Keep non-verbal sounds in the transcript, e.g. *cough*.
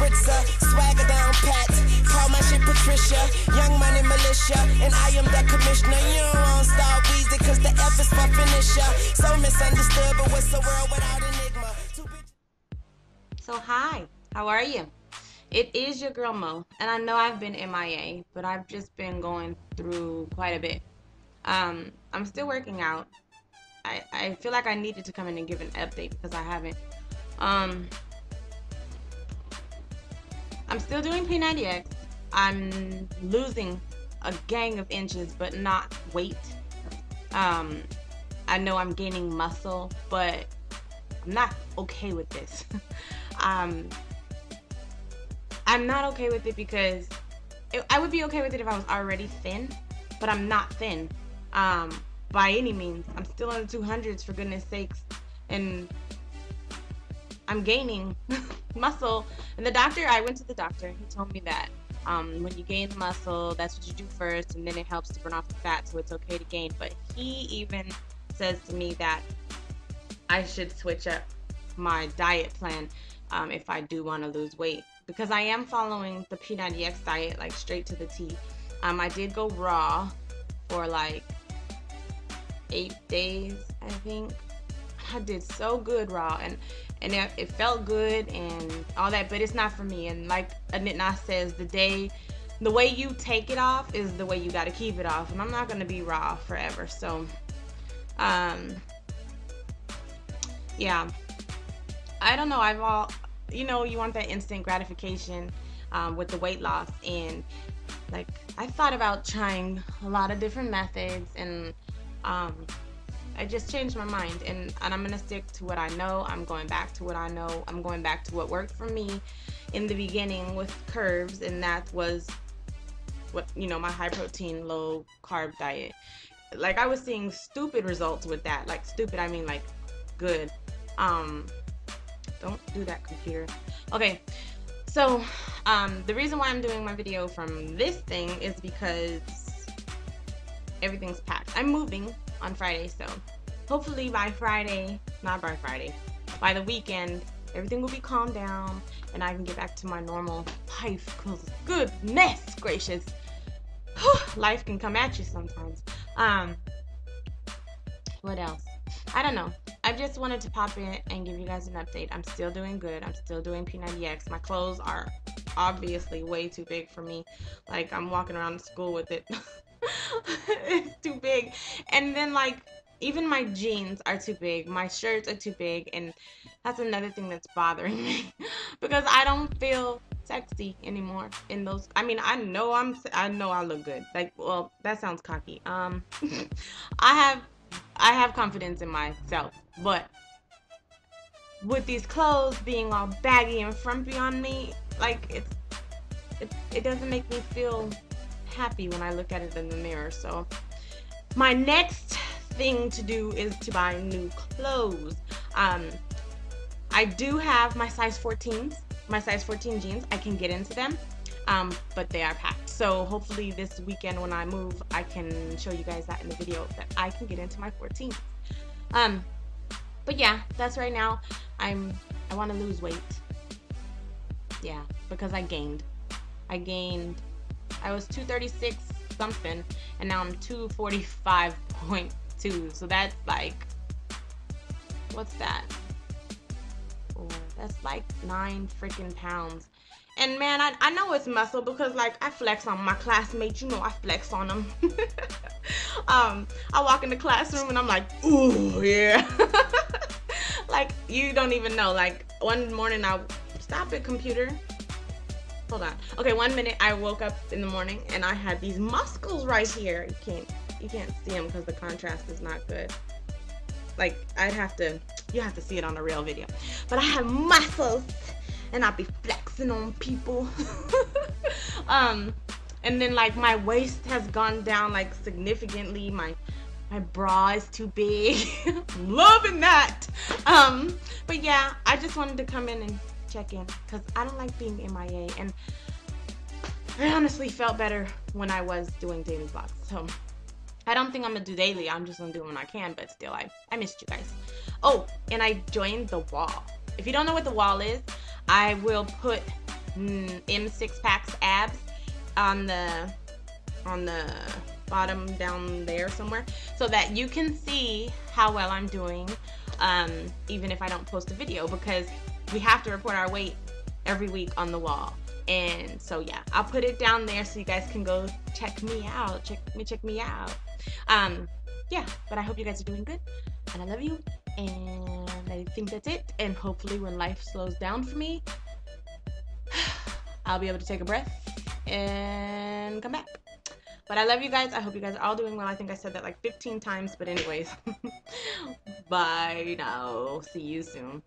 spritzer, swagger down pat. Call my shit Patricia, young money militia, and I am the commissioner. You don't want Star Weezy, cause the F is finisher. So misunderstood, but what's the world without enigma? So, hi, how are you? It is your girl Mo, and I know I've been MIA, but I've just been going through quite a bit. Um, I'm still working out. I, I feel like I needed to come in and give an update because I haven't. Um, I'm still doing P90X. I'm losing a gang of inches, but not weight. Um, I know I'm gaining muscle, but I'm not okay with this. *laughs* um, I'm not okay with it because it, I would be okay with it if I was already thin, but I'm not thin um, by any means. I'm still in the 200s for goodness sakes, and I'm gaining *laughs* muscle. And the doctor, I went to the doctor. He told me that um, when you gain muscle, that's what you do first, and then it helps to burn off the fat, so it's okay to gain. But he even says to me that I should switch up my diet plan um, if I do want to lose weight because I am following the P90X diet like straight to the T. Um, I did go raw for like eight days, I think. I did so good raw and and it, it felt good and all that, but it's not for me. And like Anitna says, the day, the way you take it off is the way you got to keep it off. And I'm not gonna be raw forever, so um, yeah. I don't know. I've all you know, you want that instant gratification um, with the weight loss. And like, I thought about trying a lot of different methods and um, I just changed my mind and, and I'm gonna stick to what I know. I'm going back to what I know. I'm going back to what worked for me in the beginning with curves, and that was what you know my high protein, low carb diet. Like I was seeing stupid results with that. Like stupid, I mean like good. Um, don't do that, computer. Okay, so um, the reason why I'm doing my video from this thing is because everything's packed. I'm moving on Friday, so hopefully by Friday, not by Friday, by the weekend, everything will be calmed down and I can get back to my normal life. Cause goodness gracious, *sighs* life can come at you sometimes. Um, what else? I don't know. I just wanted to pop in and give you guys an update. I'm still doing good. I'm still doing P90X. My clothes are obviously way too big for me. Like I'm walking around school with it. *laughs* *laughs* it's too big. And then like even my jeans are too big. My shirts are too big and that's another thing that's bothering me *laughs* because I don't feel sexy anymore in those I mean I know I'm I know I look good like well that sounds cocky um *laughs* I have I have confidence in myself, but with these clothes being all baggy and frumpy on me, like it's it, it doesn't make me feel happy when I look at it in the mirror. So my next thing to do is to buy new clothes. Um, I do have my size 14s, my size 14 jeans. I can get into them um, but they are packed. So hopefully this weekend when I move, I can show you guys that in the video that I can get into my 14. Um, but yeah, that's right now. I'm I want to lose weight. Yeah, because I gained. I gained. I was 236 something, and now I'm 245.2. So that's like, what's that? That's like nine freaking pounds. And man, I, I know it's muscle because like I flex on my classmates. You know I flex on them. *laughs* um, I walk in the classroom and I'm like, ooh yeah. *laughs* like you don't even know. Like one morning I stop it, computer. Hold on. Okay, one minute I woke up in the morning and I had these muscles right here. You can't you can't see them because the contrast is not good. Like I'd have to you have to see it on a real video. But I have muscles and I'll be flexing on people. *laughs* um, and then like my waist has gone down like significantly. My my bra is too big. *laughs* loving that. Um, but yeah, I just wanted to come in and check in because I don't like being MIA and I honestly felt better when I was doing daily vlogs. So I don't think I'm gonna do daily. I'm just gonna do when I can, but still, I, I missed you guys. Oh, and I joined the wall. If you don't know what the wall is, I will put mm, M six packs abs on the on the bottom down there somewhere so that you can see how well I'm doing um, even if I don't post a video because we have to report our weight every week on the wall and so yeah I'll put it down there so you guys can go check me out check me check me out um yeah but I hope you guys are doing good and I love you and I think that's it and hopefully when life slows down for me *sighs* I'll be able to take a breath and come back but I love you guys. I hope you guys are all doing well. I think I said that like 15 times, but anyways. *laughs* Bye now. See you soon.